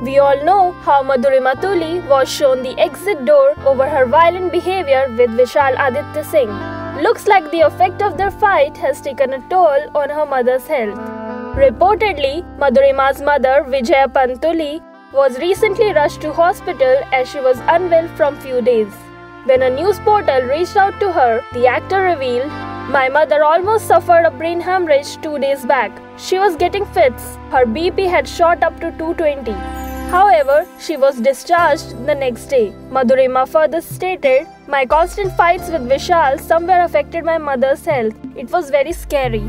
We all know how Madhurima Tuli was shown the exit door over her violent behavior with Vishal Aditya Singh. Looks like the effect of their fight has taken a toll on her mother's health. Reportedly, Madhurima's mother Vijaya Pant Tuli was recently rushed to hospital as she was unwell from few days. When a news portal reached out to her, the actor revealed, My mother almost suffered a brain hemorrhage two days back. She was getting fits. Her BP had shot up to 220. However, she was discharged the next day. Madhurima further stated, My constant fights with Vishal somewhere affected my mother's health. It was very scary.